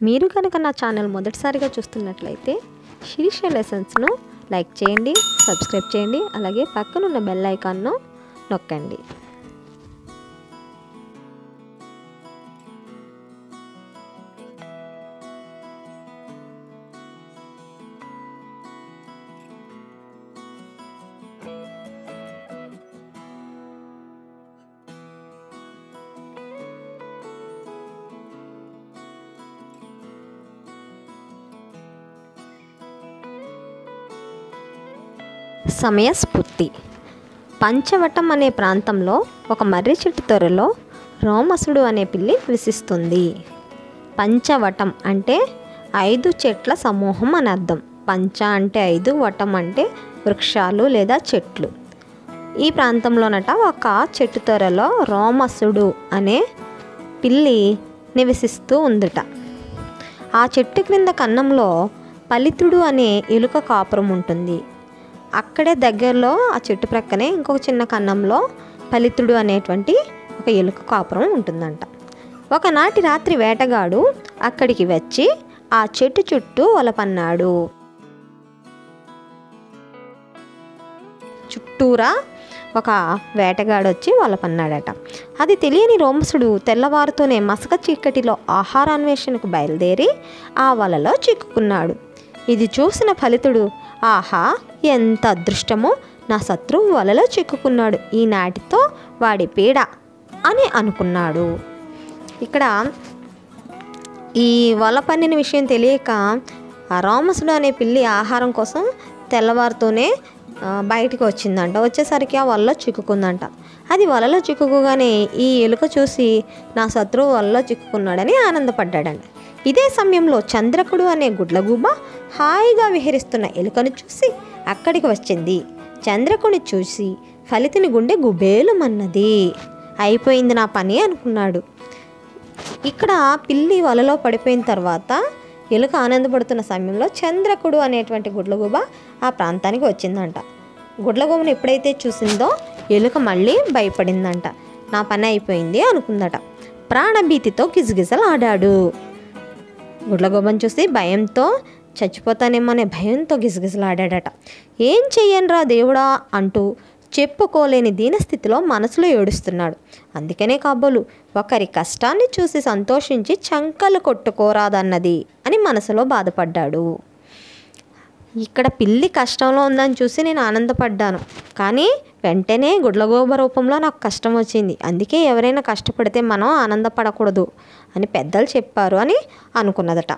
మీరు కనుక నా ఛానల్ మొదటిసారిగా చూస్తున్నట్లయితే శీర్ష లెసన్స్ను లైక్ చేయండి సబ్స్క్రైబ్ చేయండి అలాగే పక్కనున్న బెల్ ఐకాన్ను నొక్కండి. సమయస్ఫూర్తి. పంచవటం అనే ప్రాంతంలో ఒక మర్రి చెట్టు త్వరలో రోమసుడు అనే పిల్లి విసిస్తుంది పంచవటం అంటే ఐదు చెట్ల సమూహం అని అర్థం. పంచ అంటే ఐదు వటం అంటే వృక్షాలు లేదా చెట్లు. ఈ ప్రాంతంలోనట ఒక చెట్టు త్వరలో రోమసుడు అనే పిల్లి నివసిస్తూ ఉందట. ఆ చెట్టు క్రింద కన్నంలో పలితుడు అనే ఎలుక కాపురం ఉంటుంది. అక్కడే దగ్గరలో ఆ చెట్టు ప్రక్కనే ఇంకొక చిన్న కన్నంలో పలితుడు అనేటువంటి ఒక ఎలుక కాపురం ఉంటుందంట. ఒకనాటి రాత్రి వేటగాడు అక్కడికి వచ్చి ఆ చెట్టు చుట్టూ వలపన్నాడు చుట్టూరా ఒక వేటగాడు వచ్చి వలపన్నాడట అది తెలియని రోమసుడు తెల్లవారుతోనే మసక చీకటిలో ఆహారాన్వేషణకు బయలుదేరి ఆ వలలో చిక్కుకున్నాడు. ఇది చూసిన ఫలితుడు ఆహా ఎంత అదృష్టమో నా శత్రువు వలలో చిక్కుకున్నాడు ఈనాటితో వాడి పీడ అని అనుకున్నాడు. ఇక్కడ ఈ వల పన్నిన విషయం తెలియక రామసుడు అనే పిల్లి ఆహారం కోసం తెల్లవారుతోనే బయటికి వచ్చిందంట. వచ్చేసరికి ఆ వలలో చిక్కుకుందంట. అది వలలో చిక్కుకోగానే ఈ ఎలుక చూసి నా శత్రువు వలలో చిక్కుకున్నాడని ఆనందపడ్డాడంట. ఇదే సమయంలో చంద్రకుడు అనే గుడ్లగూబ హాయిగా విహరిస్తున్న ఎలుకను చూసి అక్కడికి వచ్చింది. చంద్రకుని చూసి ఫలితిని గుండె గుబేలుమన్నది. అయిపోయింది నా పని అనుకున్నాడు. ఇక్కడ పిల్లి వలలో పడిపోయిన తర్వాత ఎలుక ఆనందపడుతున్న సమయంలో చంద్రకుడు అనేటువంటి గుడ్లగూబ ఆ ప్రాంతానికి వచ్చిందంట. గుడ్లగూబను ఎప్పుడైతే చూసిందో ఎలుక మళ్ళీ భయపడిందంట. నా పని అయిపోయింది అనుకుందట. ప్రాణభీతితో గిజగిజలాడాడు. గుడ్లగూబను చూసి భయంతో చచ్చిపోతానేమో అనే భయంతో గిజగిజలాడాడట. ఏం చెయ్యనురా దేవుడా అంటూ చెప్పుకోలేని దీనస్థితిలో మనసులో ఏడుస్తున్నాడు. అందుకనే కాబోలు ఒకరి కష్టాన్ని చూసి సంతోషించి చంకలు కొట్టుకోరాదన్నది అని మనసులో బాధపడ్డాడు. ఇక్కడ పిల్లి కష్టంలో ఉందని చూసి నేను ఆనందపడ్డాను. కానీ వెంటనే గుడ్లగోబ రూపంలో నాకు కష్టం వచ్చింది. అందుకే ఎవరైనా కష్టపడితే మనం ఆనందపడకూడదు అని పెద్దలు చెప్పారు అని అనుకున్నదట.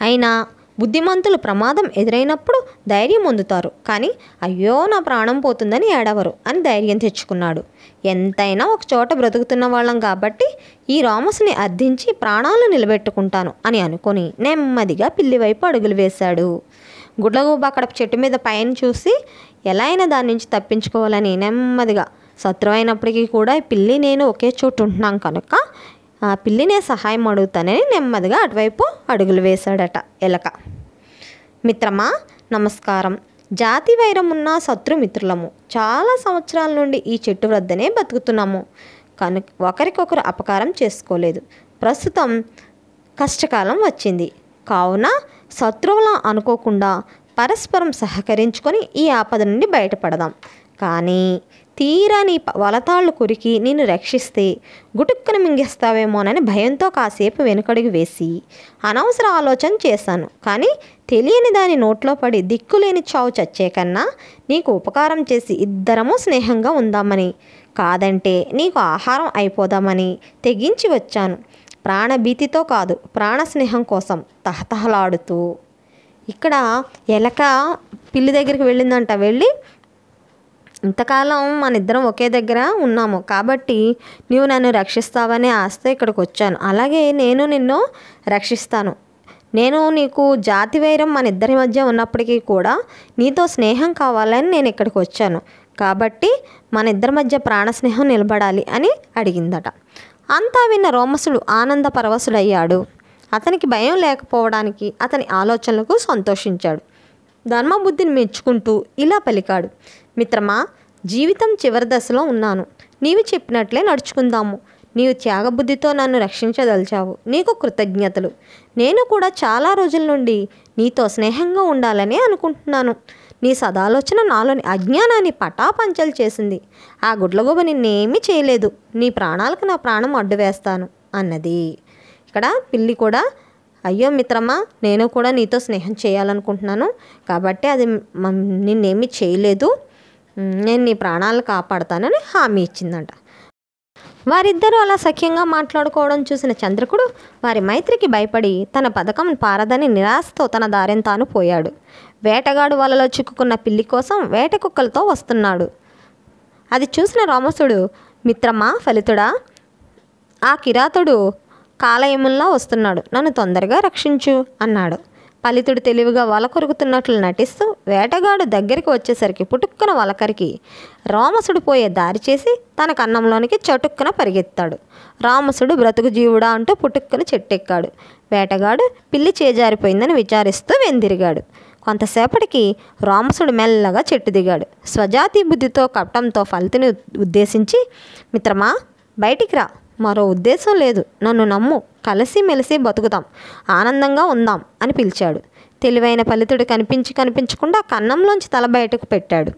అయినా బుద్ధిమంతులు ప్రమాదం ఎదురైనప్పుడు ధైర్యం పొందుతారు. కానీ అయ్యో నా ప్రాణం పోతుందని ఏడవరు అని ధైర్యం తెచ్చుకున్నాడు. ఎంతైనా ఒక చోట బ్రతుకుతున్న వాళ్ళం కాబట్టి ఈ రామసుని అర్థించి ప్రాణాలు నిలబెట్టుకుంటాను అని అనుకొని నెమ్మదిగా పిల్లి వైపు అడుగులు వేశాడు. గుడ్లగూబ అక్కడ చెట్టు మీద పైన చూసి ఎలా అయినా దాని నుంచి తప్పించుకోవాలని నెమ్మదిగా శత్రువైనప్పటికీ కూడా పిల్లి నేను ఒకే చోటు ఉంటున్నాం కనుక ఆ పిల్లినే సహాయం అడుగుతానని నెమ్మదిగా అటువైపు అడుగులు వేశాడట ఎలక. మిత్రమా నమస్కారం. జాతి వైరం ఉన్న శత్రుమిత్రులము. చాలా సంవత్సరాల నుండి ఈ చెట్టు వద్దనే బతుకుతున్నాము. కను ఒకరికొకరు అపకారం చేసుకోలేదు. ప్రస్తుతం కష్టకాలం వచ్చింది. కావున శత్రువుల అనుకోకుండా పరస్పరం సహకరించుకొని ఈ ఆపద నుండి బయటపడదాం. కానీ తీరా నీ వలతాళ్ళు కురికి నిన్ను రక్షిస్తే గుటుక్కున మింగేస్తావేమోనని భయంతో కాసేపు వెనుకడుగు వేసి అనవసర ఆలోచన చేశాను. కానీ తెలియని దాని నోట్లో పడి దిక్కులేని చావు చచ్చే కన్నా నీకు ఉపకారం చేసి ఇద్దరము స్నేహంగా ఉందామని కాదంటే నీకు ఆహారం అయిపోదామని తెగించి వచ్చాను. ప్రాణభీతితో కాదు ప్రాణ స్నేహం కోసం తహతహలాడుతూ. ఇక్కడ ఎలక పిల్లి దగ్గరికి వెళ్ళిందంట వెళ్ళి ఇంతకాలం మన ఇద్దరం ఒకే దగ్గర ఉన్నాము. కాబట్టి నీవు నన్ను రక్షిస్తావనే ఆశతో ఇక్కడికి వచ్చాను అలాగే నేను నిన్ను రక్షిస్తాను. నేను నీకు జాతి వైరం మన ఇద్దరి మధ్య ఉన్నప్పటికీ కూడా నీతో స్నేహం కావాలని నేను ఇక్కడికి వచ్చాను కాబట్టి మన ఇద్దరి మధ్య ప్రాణ స్నేహం నిలబడాలి అని అడిగిందట. అంతా విన్న రోమసుడు ఆనంద పరవశుడయ్యాడు అతనికి భయం లేకపోవడానికి అతని ఆలోచనలకు సంతోషించాడు. ధర్మబుద్ధిని మెచ్చుకుంటూ ఇలా పలికాడు. మిత్రమా జీవితం చివరి దశలో ఉన్నాను. నీవు చెప్పినట్లే నడుచుకుందాము. నీవు త్యాగబుద్ధితో నన్ను రక్షించదలిచావు. నీకు కృతజ్ఞతలు. నేను కూడా చాలా రోజుల నుండి నీతో స్నేహంగా ఉండాలని అనుకుంటున్నాను. నీ సదాలోచన నాలోని అజ్ఞానాన్ని పటాపంచలు చేసింది. ఆ గుడ్లగూబ నిన్నేమీ చేయలేదు. నీ ప్రాణాలకు నా ప్రాణం అడ్డు వేస్తాను అన్నది. ఇక్కడ పిల్లి కూడా అయ్యో మిత్రమా నేను కూడా నీతో స్నేహం చేయాలనుకుంటున్నాను. కాబట్టి అది మ- నిన్నేమీ చేయలేదు. నేను నీ ప్రాణాలు కాపాడతానని హామీ ఇచ్చిందంట. వారిద్దరూ అలా సఖ్యంగా మాట్లాడుకోవడం చూసిన చంద్రకుడు వారి మైత్రికి భయపడి తన పథకం పారదని నిరాశతో తన దారిని తాను పోయాడు. వేటగాడు వలలో చిక్కుకున్న పిల్లి కోసం వేట కుక్కలతో వస్తున్నాడు. అది చూసిన రామసుడు మిత్రమా ఫలితుడా? ఆ కిరాతుడు కాలయముల్లా వస్తున్నాడు. నన్ను తొందరగా రక్షించు అన్నాడు. ఫలితుడు తెలివిగా వల కొరుకుతున్నట్లు నటిస్తూ వేటగాడు దగ్గరికి వచ్చేసరికి పుటుక్కున వలకరికి రామసుడు పోయే దారి చేసి తన కన్నంలోనికి చటుక్కున పరిగెత్తాడు. రామసుడు బ్రతుకు జీవుడా అంటూ పుట్టుక్కున చెట్టెక్కాడు. వేటగాడు పిల్లి చేజారిపోయిందని విచారిస్తూ వెందిరిగాడు. కొంతసేపటికి రామసుడు మెల్లగా చెట్టు దిగాడు. స్వజాతి బుద్ధితో కట్టంతో ఫలితిని ఉద్దేశించి మిత్రమా బయటికి రా. మరో ఉద్దేశం లేదు. నన్ను నమ్ము. కలిసి మెలిసి బతుకుతాం. ఆనందంగా ఉందాం అని పిలిచాడు. తెలివైన ఫలితుడు కనిపించి కనిపించకుండా కన్నంలోంచి తల బయటకు పెట్టాడు.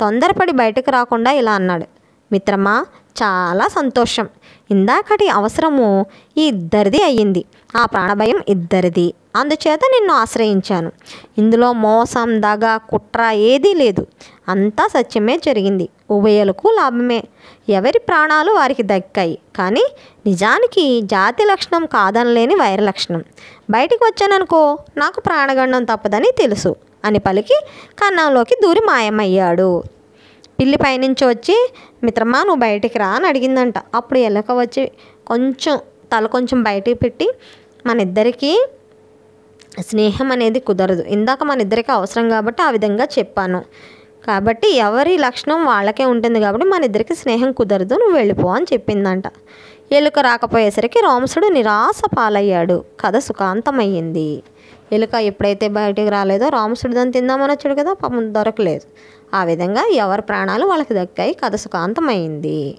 తొందరపడి బయటకు రాకుండా ఇలా అన్నాడు. మిత్రమా చాలా సంతోషం. ఇందాకటి అవసరము ఈ ఇద్దరిది అయ్యింది. ఆ ప్రాణభయం ఇద్దరిది. అందుచేత నిన్ను ఆశ్రయించాను. ఇందులో మోసం దగ కుట్ర ఏదీ లేదు. అంతా సత్యమే జరిగింది. ఉభయలకు లాభమే. ఎవరి ప్రాణాలు వారికి దక్కాయి. కానీ నిజానికి జాతి లక్షణం కాదనలేని వైర లక్షణం. బయటికి వచ్చాననుకో నాకు ప్రాణగండం తప్పదని తెలుసు అని పలికి కన్నంలోకి దూరి మాయమయ్యాడు. పిల్లి పైనుంచి వచ్చి మిత్రమా నువ్వు బయటికి రా అని అడిగిందంట. అప్పుడు ఎలక వచ్చి కొంచెం తల కొంచెం బయటికి పెట్టి మన ఇద్దరికీ స్నేహం అనేది కుదరదు. ఇందాక మన ఇద్దరికి అవసరం కాబట్టి ఆ విధంగా చెప్పాను. కాబట్టి ఎవరి లక్షణం వాళ్ళకే ఉంటుంది కాబట్టి మన ఇద్దరికి స్నేహం కుదరదు నువ్వు వెళ్ళిపో అని చెప్పిందంట. ఎలుక రాకపోయేసరికి రామసుడు నిరాశ పాలయ్యాడు. కథ సుఖాంతమయ్యింది. ఎలుక ఎప్పుడైతే బయటికి రాలేదో రామసుడు దాన్ని తిందామని వచ్చాడు కదా పాపం దొరకలేదు. ఆ విధంగా ఎవరి ప్రాణాలు వాళ్ళకి దక్కాయి కథ సుఖాంతమైంది